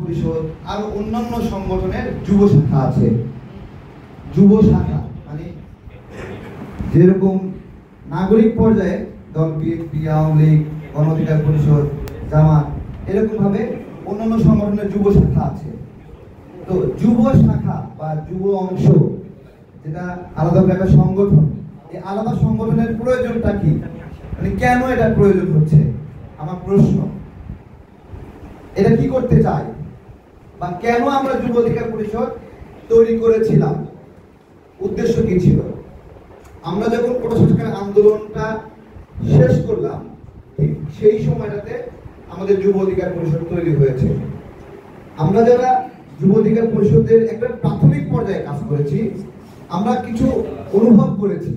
পরিষদ আরও অন্যান্য সংগঠনের যুব শাখা আছে। যুব শাখা মানে যেরকম নাগরিক পর্যায়ে দল বিএনপি আওয়ামী লীগ, গণ অধিকার পরিষদ, জামাত এরকম ভাবে অন্যান্য সংগঠনের যুব শাখা আছে। তো যুব শাখা বা যুব অংশ, যেটা আলাদা করে একটা সংগঠন, এই আলাদা সংগঠনের প্রয়োজনটা কি? মানে কেন এটা প্রয়োজন হচ্ছে? আমার প্রশ্ন। এটা কি করতে চাই বা কেন আমরা যুব অধিকার পরিষদ তৈরি করেছিলাম? উদ্দেশ্য কি ছিল? আমরা যখন প্রশাসনের আন্দোলনটা শেষ করলাম, ঠিক সেই সময়টাতে আমাদের যুব অধিকার পরিষদ তৈরি হয়েছে। আমরা যারা যুব অধিকার পরিষদের একটা প্রাথমিক পর্যায়ে কাজ করেছি, আমরা কিছু অনুভব করেছি।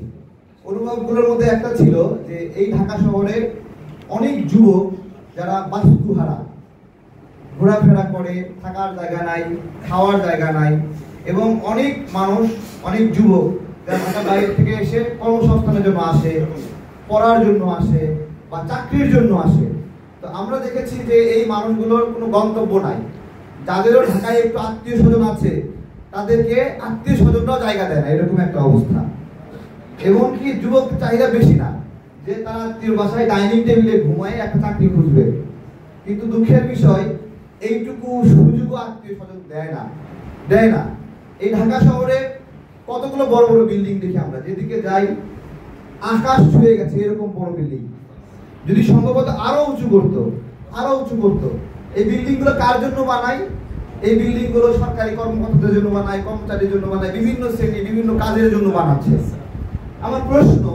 অনুভবগুলোর মধ্যে একটা ছিল যে এই ঢাকা শহরে অনেক যুবক যারা বাস্তুহারা ঘোরাফেরা করে, থাকার জায়গা নাই, খাওয়ার জায়গা নাই এবং অনেক মানুষ, অনেক যুবক যারা ঢাকা বাইরে থেকে এসে কর্মসংস্থানের জন্য আসে, পড়ার জন্য আসে বা চাকরির জন্য আসে। তো আমরা দেখেছি যে এই মানুষগুলোর কোনো গন্তব্য নাই। যাদেরও ঢাকায় একটু আত্মীয় স্বজন আছে, তাদেরকে আত্মীয় স্বজনরাও জায়গা দেয় না, এরকম একটা অবস্থা। এবং কি যুবক চাহিদা বেশি না, যে তারা আত্মীয় বাসায় ডাইনিং টেবিলে ঘুমায়, একটা চাকরি খুঁজবে। কিন্তু দুঃখের বিষয় এইটুকু সুযোগও আত্মীয় স্বজন দেয় না। দেয় না। এই ঢাকা শহরে কতগুলো বড় বড় বিল্ডিং দেখি আমরা? যেদিকে যাই, আকাশ ছুঁয়ে গেছে, এরকম বড় বিল্ডিং যদি সম্ভবত আরও উঁচু করতো, আরও উঁচু করতো। এই বিল্ডিংগুলো কার জন্য বানাই এই বিল্ডিংগুলো সরকারি কর্মকর্তাদের জন্য বানায় কর্মচারীর জন্য বানায়, বিভিন্ন শ্রেণি, বিভিন্ন কাজের জন্য বানাচ্ছে। আমার প্রশ্ন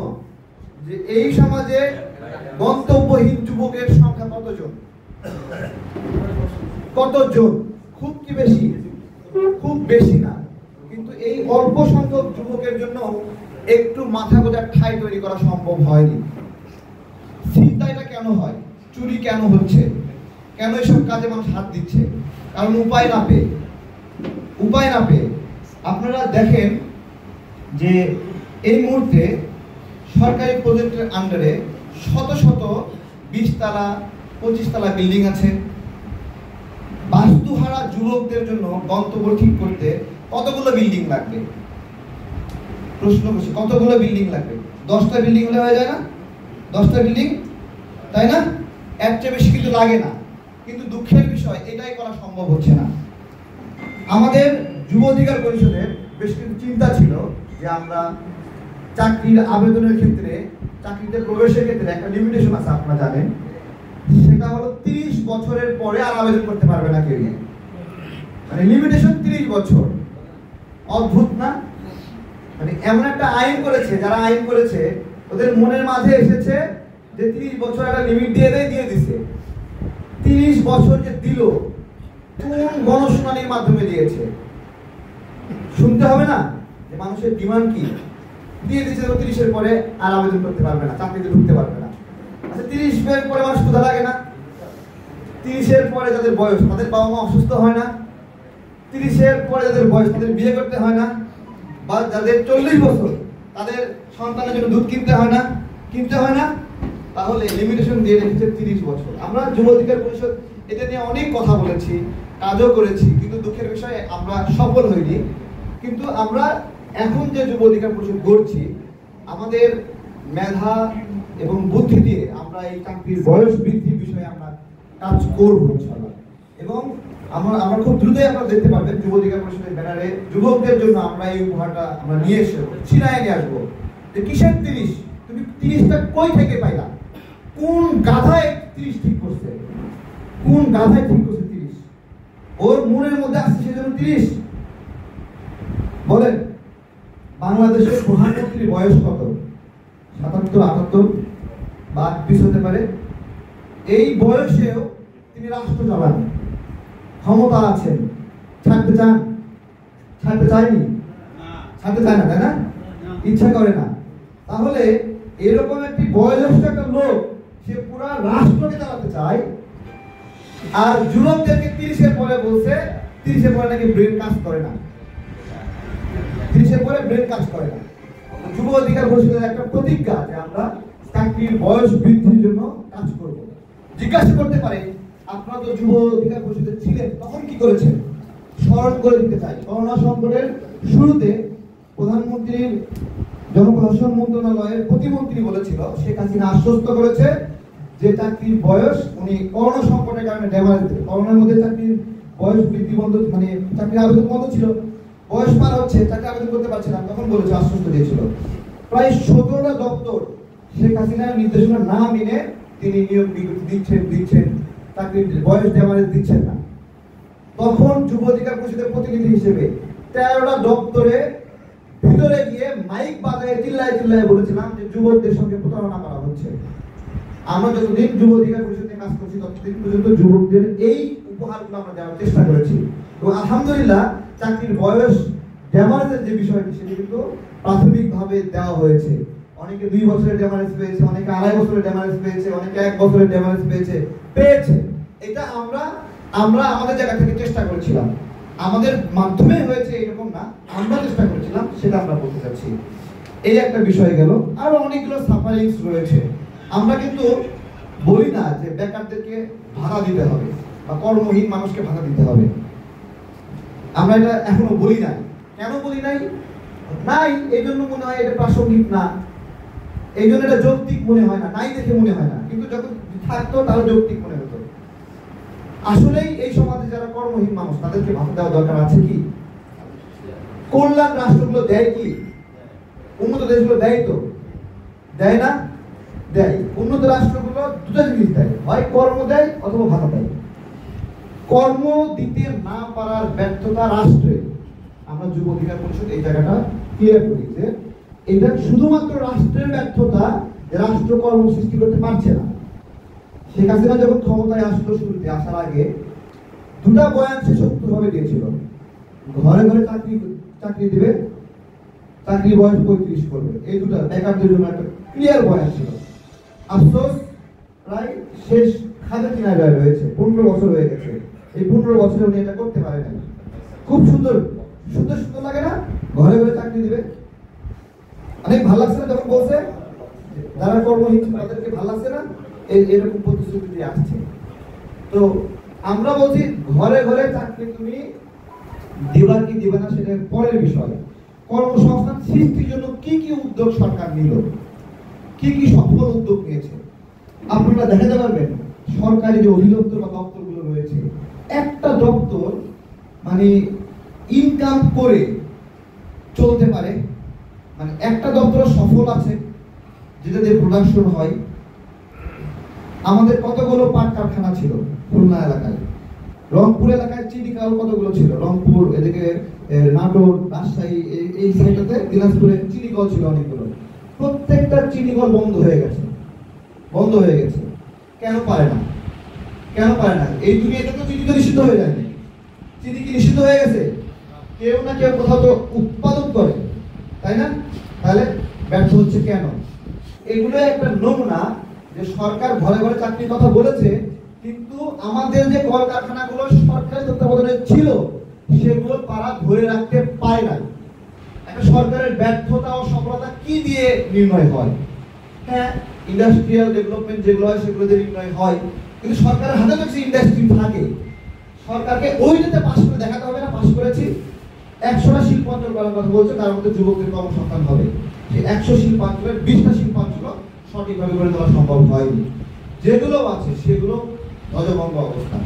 যে এই সমাজে গন্তব্যহীন যুবকের সংখ্যা কতজন? কতজন? খুব কি বেশি? খুব বেশি না। কিন্তু এই অল্প সংখ্যক যুবকের জন্য একটু মাথা গোজার ঠাই তৈরি করা সম্ভব হয়নি। চিন্তাটা কেন হয়? চুরি কেন হচ্ছে? কেন এসব কাজে মানুষ হাত দিচ্ছে? কারণ উপায় না পেয়ে। উপায় না পেয়ে। আপনারা দেখেন যে এই মুহূর্তে সরকারি প্রজেক্টের আন্ডারে শত শত বিশ তালা পঁচিশ তালা বিল্ডিং আছে। বাস্তুহারা যুবকদের জন্য গন্তব্য ঠিক করতে কতগুলো বিল্ডিং লাগবে? প্রশ্ন করছি, কতগুলো বিল্ডিং লাগবে? দশটা বিল্ডিং হলে হয়ে যায় না? দশটা বিল্ডিং তাই না? চেয়ে বেশি কিন্তু লাগে না। কিন্তু দুঃখের বিষয়, এটাই করা সম্ভব হচ্ছে না। আমাদের যুব অধিকার পরিষদের বেশ কিছু চিন্তা ছিল যে আমরা চাকরির আবেদনের ক্ষেত্রে, চাকরিতে প্রবেশের ক্ষেত্রে একটা লিমিটেশন আছে, আপনারা জানেন। সেটা হলো তিরিশ বছরের পরে আর আবেদন করতে পারবে না কেউ। মানে লিমিটেশন তিরিশ বছর। অদ্ভুত না? মানে এমন একটা আইন করেছে, যারা আইন করেছে, ওদের মনের মাঝে এসেছে যে তিরিশ বছর একটা লিমিট দিয়ে দেয়, দিয়ে দিছে। তিরিশ বছর যে দিল, কোন গণশুনানির মাধ্যমে দিয়েছে? শুনতে হবে না যে মানুষের ডিমান্ড কি? দিয়ে দিচ্ছে তিরিশের পরে আর আবেদন করতে পারবে না, চাকরিতে ঢুকতে পারবে না। তিরিশ এর পরে মানুষ ক্ষুধা লাগে না। তিরিশের পরে যাদের বয়স, তাদের বাবা মা অসুস্থ হয় না। তিরিশের পরে যাদের বয়স, তাদের বিয়ে করতে হয় না। বা যাদের চল্লিশ বছর, তাদের সন্তানের জন্য দুধ কিনতে হয় না। কিনতে হয় না। তাহলে লিমিটেশন দিয়ে রেখেছে তিরিশ বছর। আমরা যুব অধিকার পরিষদ এটা নিয়ে অনেক কথা বলেছি, কাজও করেছি, কিন্তু দুঃখের বিষয়ে, আমরা সফল হইনি। কিন্তু আমরা এখন যে যুব অধিকার পরিষদ গড়ছি, আমাদের মেধা এবং বুদ্ধি দিয়ে আমরা এই চাকরির বয়স বৃদ্ধির বিষয়ে আমরা কাজ করব, ইনশাআল্লাহ। এবং আমরা আমরা খুব দ্রুতই আপনারা দেখতে পাবেন যুব অধিকার পরিষদের ব্যানারে যুবকদের জন্য আমরা এই উপহারটা আমরা নিয়ে এসে ছিনায় নিয়ে আসব। যে কিসের তিরিশ? তুমি তিরিশটা কই থেকে পাইলা? কোন গাধায় তিরিশ ঠিক করছে? কোন গাধায় ঠিক করছে তিরিশ? ওর মনের মধ্যে আসছে সেজন্য তিরিশ? বলেন, বাংলাদেশের প্রধানমন্ত্রীর বয়স কত? সাতাত্তর, আটাত্তর? বা আটত্রিশ হতে পারে। এই বয়সেও তিনি রাষ্ট্র চালান। ক্ষমতা আছেন। ছাড়তে চান? ছাড়তে চায়নি? ছাড়তে চায় না, তাই না? ইচ্ছা করে না। তাহলে এরকম একটি বয়োজ্যেষ্ঠ একটা লোক, সে পুরা রাষ্ট্রকে চালাতে চায়। আর যুবকদেরকে তিরিশের পরে বলছে তিরিশের পরে নাকি ব্রেন কাজ করে না। তিরিশের পরে ব্রেন কাজ করে না। যুব অধিকার পরিষদের একটা প্রতিজ্ঞা যে আমরা চাকরির বয়স বৃদ্ধির জন্য কাজ করব। জিজ্ঞাসা করতে পারে, আপনারা তো যুব অধিকার পরিষদে ছিলেন, তখন কি করেছেন? স্মরণ করে দিতে চাই। করোনা সংকটের শুরুতে প্রধানমন্ত্রীর জনপ্রশাসন মন্ত্রণালয়ের প্রতিমন্ত্রী বলেছিল, শেখ হাসিনা আশ্বস্ত করেছে যে চাকরির বয়স, উনি করোনা সংকটের কারণে ড্যামারেজ করোনার মধ্যে চাকরির বয়স বৃদ্ধি বন্ধ মানে চাকরির আবেদন বন্ধ ছিল। বয়স পার হচ্ছে, চাকরি আবেদন করতে পারছে না। তখন বলেছে, আশ্বস্ত দিয়েছিল। প্রায় সতেরোটা দপ্তর শেখ হাসিনার নির্দেশনা না মেনে তিনি নিয়োগ বিজ্ঞপ্তি দিচ্ছেন দিচ্ছেন। চাকরির বয়স ড্যামারেজ দিচ্ছেন না। তখন যুব অধিকার পরিষদের প্রতিনিধি হিসেবে তেরোটা দপ্তরে ভিতরে গিয়ে মাইক বাজায় চিল্লায় চিল্লায় বলেছিলাম যে যুবকদের সঙ্গে প্রতারণা করা হচ্ছে। আমরা যতদিন যুব অধিকার পরিষদে কাজ করছি, ততদিন পর্যন্ত যুবকদের এই উপহারগুলো আমরা দেওয়ার চেষ্টা করেছি। এবং আলহামদুলিল্লাহ চাকরির বয়স ড্যামারেজের যে বিষয়টি, সেটি কিন্তু প্রাথমিকভাবে দেওয়া হয়েছে। অনেকে দুই বছরের ড্যামারেজ পেয়েছে, অনেকে আড়াই বছরের ড্যামারেজ পেয়েছে, অনেকে এক বছরের ড্যামারেজ পেয়েছে। পেয়েছে। এটা আমরা আমরা আমাদের জায়গা থেকে চেষ্টা করেছিলাম। আমাদের মাধ্যমে হয়েছে এরকম না, আমরা চেষ্টা করেছিলাম, সেটা আমরা বলতে চাচ্ছি। এই একটা বিষয় গেল। আরও অনেকগুলো সাফারিংস রয়েছে। আমরা কিন্তু বলি না যে বেকারদেরকে ভাড়া দিতে হবে বা কর্মহীন মানুষকে ভাড়া দিতে হবে। আমরা এটা এখনও বলি নাই। কেন বলি নাই? নাই, এই জন্য মনে হয় এটা প্রাসঙ্গিক না। এই জন্য এটা যৌক্তিক মনে হয় না, নাই দেখে মনে হয় না। কিন্তু যখন থাকতো, তাহলে যৌক্তিক মনে হতো। আসলেই এই সমাজে যারা কর্মহীন মানুষ, তাদেরকে ভাতা দেওয়া দরকার আছে কি? কল্যাণ রাষ্ট্রগুলো দেয় কি? উন্নত দেশগুলো দেয় তো। দেয় না? দেয়। উন্নত রাষ্ট্রগুলো দুটো জিনিস দেয়। হয় কর্ম দেয় অথবা ভাতা দেয়। কর্ম দিতে না পারার ব্যর্থতা রাষ্ট্রে। আমরা যুব অধিকার পরিষদ এই জায়গাটা ক্লিয়ার করি যে এটা শুধুমাত্র রাষ্ট্রের ব্যর্থতা রাষ্ট্র কর্ম সৃষ্টি করতে পারছে না। শেখ হাসিনা যখন ক্ষমতায় আসলো শুরুতে আসার আগে, দুটা বয়ান সে সত্যভাবে দিয়েছিল। ঘরে ঘরে চাকরি চাকরি দেবে চাকরি বয়স পঁয়ত্রিশ করবে। এই দুটা, বেকারদের জন্য একটা ক্লিয়ার বয়ান ছিল। আফসোস, প্রায় শেষ খাজা কিনায় রয়েছে পনেরো বছর হয়ে গেছে। এই পনেরো বছরে উনি এটা করতে পারে নাই। খুব সুন্দর সুন্দর সুন্দর লাগে না? ঘরে ঘরে চাকরি দিবে অনেক ভালো লাগছে না যখন বলছে? যারা কর্মহীন তাদেরকে ভালো লাগছে না এরকম প্রতিশ্রুতি দিয়ে আসছে। তো আমরা বলছি, ঘরে ঘরে চাকরি তুমি দিবা কি দিবে না, সেটা পরের বিষয়। কর্মসংস্থান সৃষ্টির জন্য কি কি উদ্যোগ সরকার নিল? কি কি সফল উদ্যোগ নিয়েছে? আপনারা দেখাতে পারবেন সরকারি যে অধিদপ্তর বা দপ্তরগুলো রয়েছে, একটা দপ্তর মানে ইনকাম করে চলতে পারে মানে একটা দপ্তর সফল আছে, যেটা দিয়ে প্রোডাকশন হয়। আমাদের কতগুলো পাট কারখানা ছিল খুলনা এলাকায়? রংপুর এলাকায় চিনি কাল কতগুলো ছিল? রংপুর, এদিকে নাটোর, রাজশাহী এই- সাইডটাতে দিনাজপুরে চিনি কল ছিল অনেকগুলো। প্রত্যেকটা চিনি কল বন্ধ হয়ে গেছে। বন্ধ হয়ে গেছে। কেন পারে না? কেন পারে না? এই দুনিয়াতে তো চিনি তো নিষিদ্ধ হয়ে যায়নি। চিনি কি নিষিদ্ধ হয়ে গেছে? কেউ না কেউ কোথাও তো উৎপাদন করে, তাই না? তাহলে ব্যর্থ হচ্ছে কেন? এগুলো একটা নমুনা যে সরকার ঘরে ঘরে চাকরির কথা বলেছে, কিন্তু আমাদের যে কলকারখানাগুলো সরকারের তত্ত্বাবধানে ছিল, সেগুলো তারা ধরে রাখতে পারে না একটা সরকারের ব্যর্থতা ও সফলতা কি দিয়ে নির্ণয় হয়? হ্যাঁ ইন্ডাস্ট্রিয়াল ডেভেলপমেন্ট যেগুলো হয় সেগুলো দিয়ে নির্ণয় হয়। কিন্তু সরকারের হাতে তো ইন্ডাস্ট্রি থাকে। সরকারকে ওই ওইটাতে পাশ করে দেখাতে হবে না পাশ করেছি। একশোটা শিল্পাঞ্চল করার কথা বলছে তার মধ্যে যুবকদের কর্মসংস্থান হবে। সেই একশো শিল্পাঞ্চলের বিশটা শিল্পাঞ্চল সঠিকভাবে গড়ে তোলা সম্ভব হয়নি। যেগুলো আছে, সেগুলো ধ্বজভঙ্গ অবস্থা